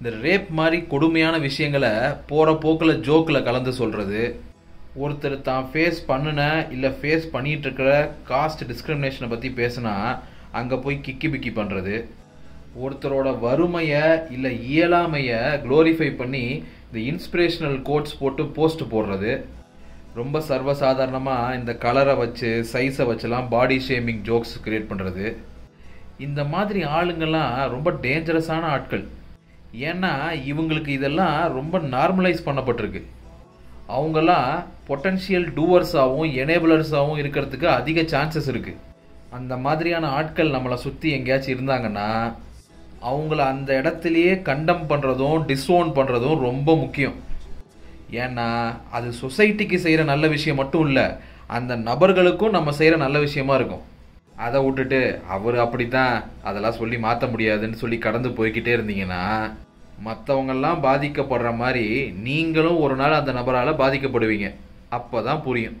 இந்த ரேப் மாதிரி கொடுமையான விஷயங்களை போகிற போக்கில் ஜோக்கில் கலந்து சொல்கிறது ஒருத்தர் தான் ஃபேஸ் பண்ணுன இல்லை ஃபேஸ் பண்ணிகிட்ருக்கிற காஸ்ட் டிஸ்கிரிமினேஷனை பற்றி பேசுனா அங்கே போய் கிக்கி பிக்கி பண்ணுறது ஒருத்தரோட வறுமையை இல்லை இயலாமையை க்ளோரிஃபை பண்ணி இந்த இன்ஸ்பிரேஷனல் கோட்ஸ் போட்டு போஸ்ட் போடுறது. ரொம்ப சர்வசாதாரணமாக இந்த கலரை வச்சு சைஸை வச்சுலாம் பாடி ஷேமிங் ஜோக்ஸ் கிரியேட் பண்ணுறது இந்த மாதிரி ஆளுங்கெல்லாம் ரொம்ப டேஞ்சரஸான ஆட்கள். ஏன்னா இவங்களுக்கு இதெல்லாம் ரொம்ப நார்மலைஸ் பண்ணப்பட்டிருக்கு. அவங்கெல்லாம் பொட்டன்ஷியல் டூவர்ஸாகவும் எனேபிளர்ஸாகவும் இருக்கிறதுக்கு அதிக சான்சஸ் இருக்குது அந்த மாதிரியான ஆட்கள் நம்மளை சுற்றி எங்கேயாச்சும் இருந்தாங்கன்னா அவங்கள அந்த இடத்துலையே கண்டம் பண்ணுறதும் டிஸ்ஓன் பண்ணுறதும் ரொம்ப முக்கியம். ஏன்னா அது சொசைட்டிக்கு செய்கிற நல்ல விஷயம் மட்டும் இல்லை அந்த நபர்களுக்கும் நம்ம செய்கிற நல்ல விஷயமா இருக்கும். அதை விட்டுட்டு அவர் அப்படித்தான் அதெல்லாம் சொல்லி மாற்ற முடியாதுன்னு சொல்லி கடந்து போய்கிட்டே இருந்தீங்கன்னா மற்றவங்கெல்லாம் பாதிக்கப்படுற மாதிரி நீங்களும் ஒரு நாள் அந்த நபரால் பாதிக்கப்படுவீங்க. அப்போ தான் புரியும்.